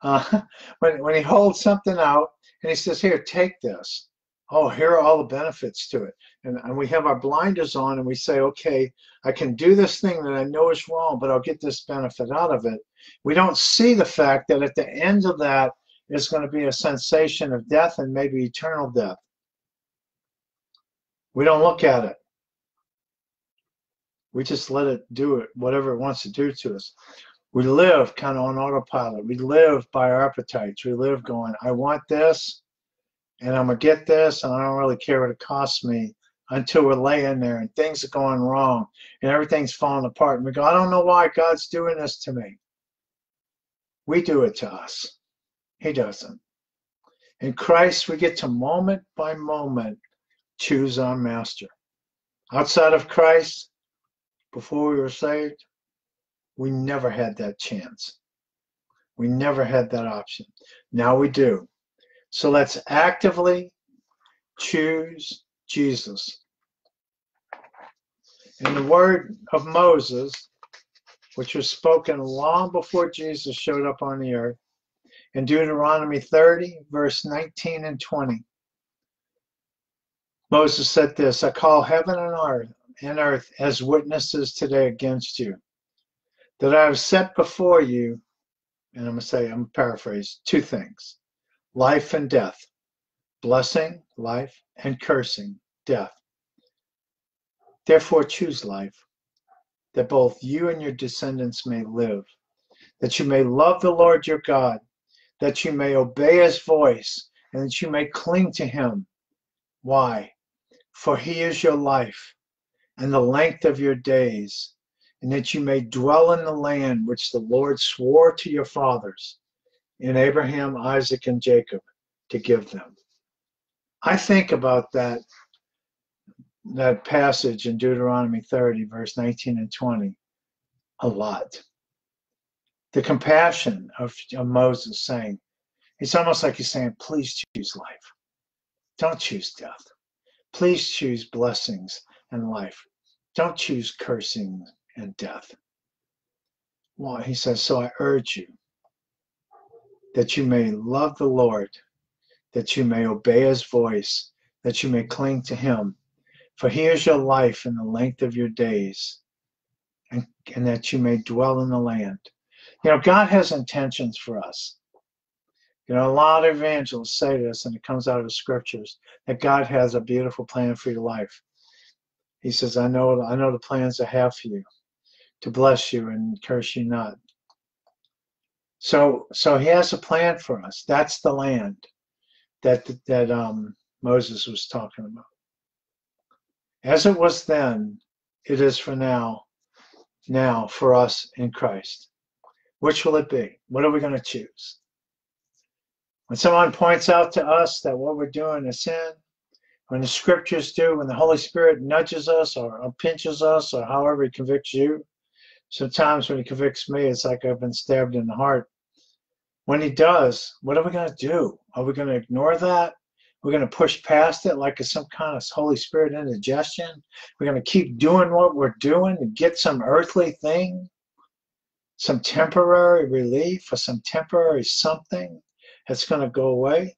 Uh, when when he holds something out and he says, "Here, take this." Oh, here are all the benefits to it, and, and we have our blinders on, and we say, "Okay, I can do this thing that I know is wrong, but I'll get this benefit out of it." We don't see the fact that at the end of that is going to be a sensation of death and maybe eternal death. We don't look at it. We just let it do it, whatever it wants to do to us. We live kind of on autopilot. We live by our appetites. We live going, I want this, and I'm going to get this, and I don't really care what it costs me until we're laying there and things are going wrong and everything's falling apart. And we go, I don't know why God's doing this to me. We do it to us. He doesn't. In Christ, we get to moment by moment choose our master. Outside of Christ, before we were saved, we never had that chance. We never had that option. Now we do. So let's actively choose Jesus. In the word of Moses, which was spoken long before Jesus showed up on the earth, in Deuteronomy 30, verse 19 and 20. Moses said this I call heaven and earth, and earth as witnesses today against you, that I have set before you, and I'm going to say, I'm going to paraphrase, two things life and death, blessing, life, and cursing, death. Therefore, choose life, that both you and your descendants may live, that you may love the Lord your God that you may obey his voice and that you may cling to him. Why? For he is your life and the length of your days, and that you may dwell in the land which the Lord swore to your fathers, in Abraham, Isaac, and Jacob, to give them. I think about that that passage in Deuteronomy 30, verse 19 and 20, a lot the compassion of, of Moses saying, it's almost like he's saying, please choose life. Don't choose death. Please choose blessings and life. Don't choose cursing and death. Well, he says, so I urge you that you may love the Lord, that you may obey his voice, that you may cling to him. For he is your life and the length of your days, and, and that you may dwell in the land. You know, God has intentions for us. You know, a lot of evangelists say this, and it comes out of the scriptures, that God has a beautiful plan for your life. He says, I know, I know the plans I have for you, to bless you and curse you not. So, so he has a plan for us. That's the land that that um, Moses was talking about. As it was then, it is for now, now for us in Christ. Which will it be? What are we going to choose? When someone points out to us that what we're doing is sin, when the scriptures do, when the Holy Spirit nudges us or, pinches us or however he convicts you. Sometimes when he convicts me, it's like I've been stabbed in the heart. When he does, what are we going to do? Are we going to ignore that? We're going to push past it like it's some kind of Holy Spirit indigestion. We're going to keep doing what we're doing and get some earthly thing, some temporary relief or some temporary something that's going to go away.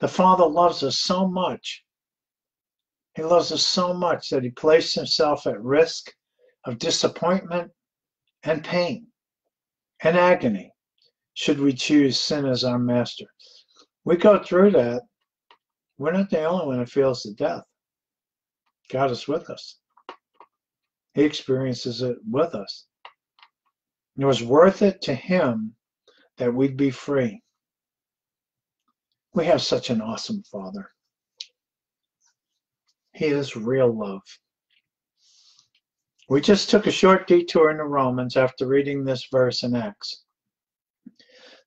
The Father loves us so much. He loves us so much that he placed himself at risk of disappointment and pain and agony should we choose sin as our master. We go through that. We're not the only one who feels the death. God is with us. He experiences it with us. It was worth it to him that we'd be free. We have such an awesome Father. He is real love. We just took a short detour into Romans after reading this verse in Acts.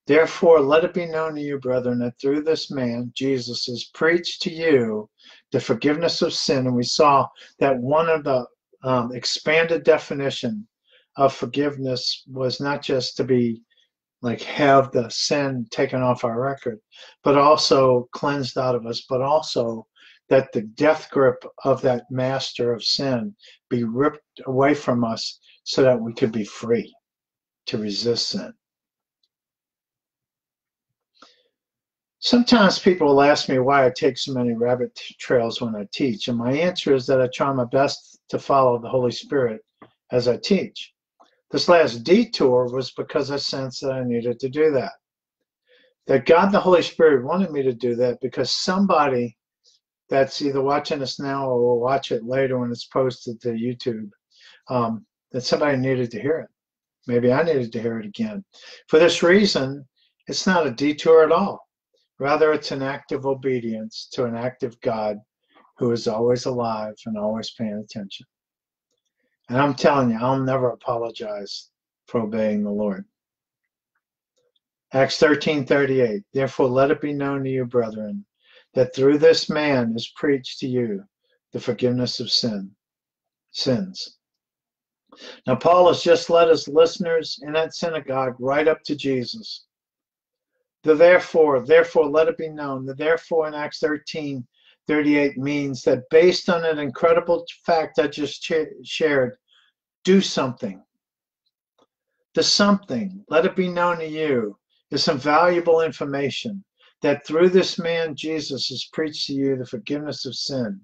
Therefore, let it be known to you, brethren, that through this man, Jesus, is preached to you the forgiveness of sin. And we saw that one of the um, expanded definition of forgiveness was not just to be like have the sin taken off our record, but also cleansed out of us, but also that the death grip of that master of sin be ripped away from us so that we could be free to resist sin. Sometimes people will ask me why I take so many rabbit trails when I teach, and my answer is that I try my best to follow the Holy Spirit as I teach. This last detour was because I sensed that I needed to do that. That God the Holy Spirit wanted me to do that because somebody that's either watching us now or will watch it later when it's posted to YouTube, um, that somebody needed to hear it. Maybe I needed to hear it again. For this reason, it's not a detour at all. Rather, it's an act of obedience to an active God who is always alive and always paying attention. And I'm telling you, I'll never apologize for obeying the Lord. Acts 13:38 Therefore let it be known to you brethren that through this man is preached to you the forgiveness of sin sins. Now Paul has just led his listeners in that synagogue right up to Jesus. The therefore, therefore let it be known. The therefore in Acts 13 38 means that based on an incredible fact I just shared, do something. The something, let it be known to you, is some valuable information that through this man Jesus is preached to you the forgiveness of sin.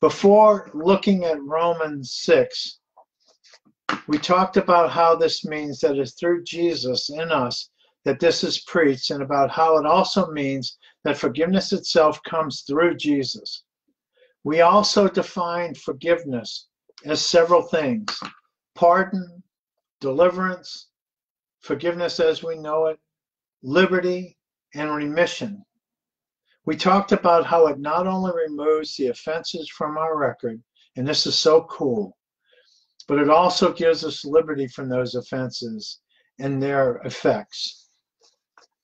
Before looking at Romans 6, we talked about how this means that it's through Jesus in us that this is preached, and about how it also means that forgiveness itself comes through Jesus. We also defined forgiveness as several things pardon, deliverance, forgiveness as we know it, liberty, and remission. We talked about how it not only removes the offenses from our record, and this is so cool, but it also gives us liberty from those offenses and their effects.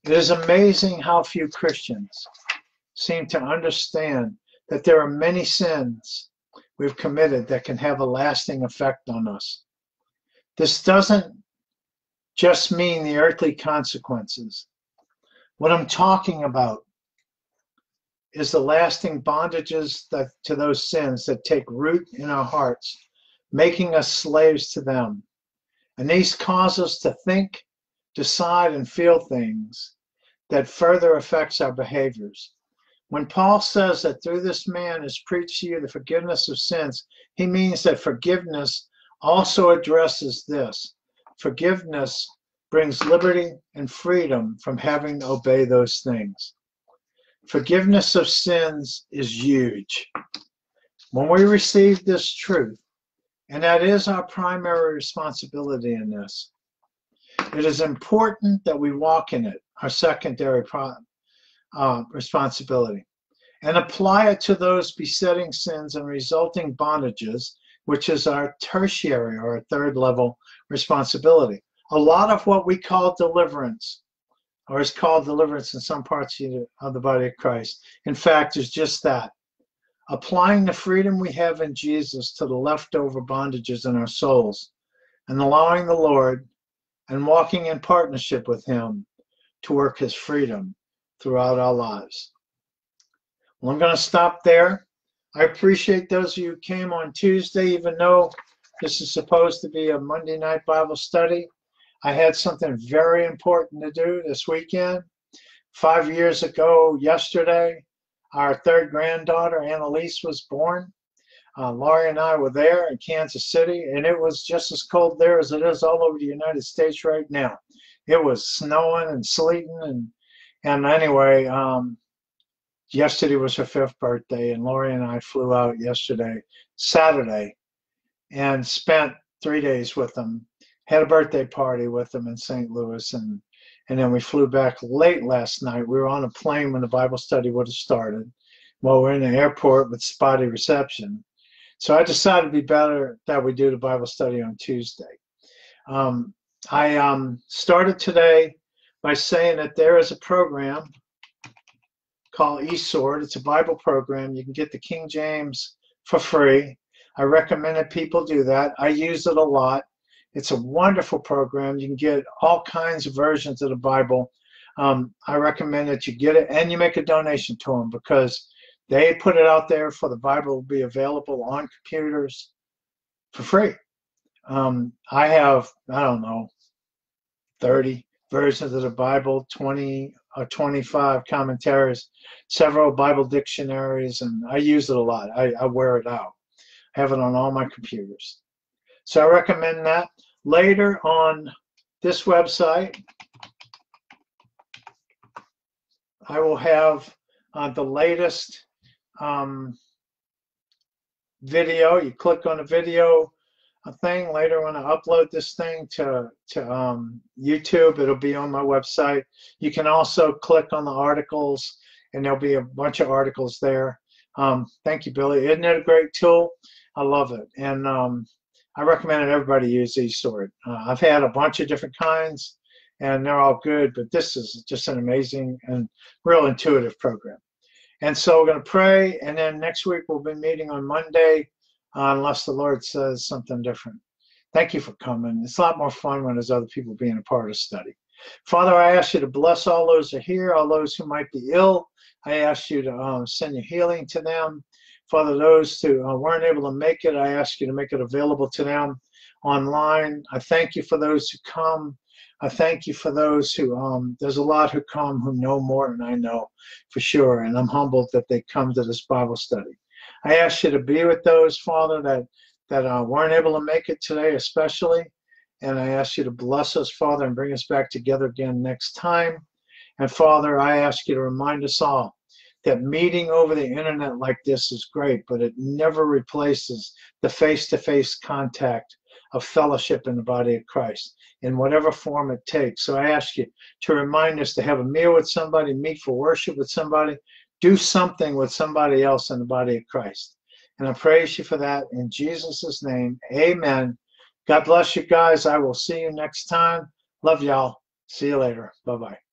It is amazing how few Christians seem to understand that there are many sins we've committed that can have a lasting effect on us. This doesn't just mean the earthly consequences. What I'm talking about is the lasting bondages that, to those sins that take root in our hearts, making us slaves to them. And these cause us to think, decide, and feel things that further affects our behaviors. When Paul says that through this man is preached to you the forgiveness of sins, he means that forgiveness also addresses this. Forgiveness brings liberty and freedom from having to obey those things. Forgiveness of sins is huge. When we receive this truth, and that is our primary responsibility in this, it is important that we walk in it, our secondary uh, responsibility, and apply it to those besetting sins and resulting bondages, which is our tertiary or third level responsibility. A lot of what we call deliverance, or is called deliverance in some parts of the body of Christ. In fact, it's just that. Applying the freedom we have in Jesus to the leftover bondages in our souls and allowing the Lord and walking in partnership with Him to work His freedom throughout our lives. Well, I'm going to stop there. I appreciate those of you who came on Tuesday, even though this is supposed to be a Monday night Bible study. I had something very important to do this weekend. Five years ago, yesterday, our third granddaughter, Annalise, was born. Uh, Laurie and I were there in Kansas City, and it was just as cold there as it is all over the United States right now. It was snowing and sleeting, and and anyway, um, yesterday was her fifth birthday, and Laurie and I flew out yesterday, Saturday, and spent three days with them had a birthday party with them in St. Louis, and and then we flew back late last night. We were on a plane when the Bible study would have started. Well, we're in the airport with spotty reception, so I decided it'd be better that we do the Bible study on Tuesday. Um, I um, started today by saying that there is a program called eSword. It's a Bible program. You can get the King James for free. I recommend that people do that. I use it a lot. It's a wonderful program. You can get all kinds of versions of the Bible. Um, I recommend that you get it and you make a donation to them because they put it out there for the Bible to be available on computers for free. Um, I have, I don't know, 30 versions of the Bible, 20 or 25 commentaries, several Bible dictionaries, and I use it a lot. I, I wear it out. I have it on all my computers. So I recommend that. Later on this website, I will have uh, the latest um, video. You click on a video a thing later when I upload this thing to, to um, YouTube. It'll be on my website. You can also click on the articles and there'll be a bunch of articles there. Um, thank you, Billy. Isn't it a great tool? I love it. And um, I recommend everybody use eSword. Uh, I've had a bunch of different kinds, and they're all good, but this is just an amazing and real intuitive program. And so we're going to pray, and then next week we'll be meeting on Monday, uh, unless the Lord says something different. Thank you for coming. It's a lot more fun when there's other people being a part of study. Father, I ask you to bless all those who are here, all those who might be ill. I ask you to um, send your healing to them. Father, those who uh, weren't able to make it, I ask you to make it available to them online. I thank you for those who come. I thank you for those who, um, there's a lot who come who know more than I know for sure, and I'm humbled that they come to this Bible study. I ask you to be with those, Father, that, that uh, weren't able to make it today, especially. And I ask you to bless us, Father, and bring us back together again next time. And Father, I ask you to remind us all that meeting over the internet like this is great, but it never replaces the face to face contact of fellowship in the body of Christ in whatever form it takes. So I ask you to remind us to have a meal with somebody, meet for worship with somebody, do something with somebody else in the body of Christ. And I praise you for that in Jesus' name. Amen. God bless you guys. I will see you next time. Love y'all. See you later. Bye bye.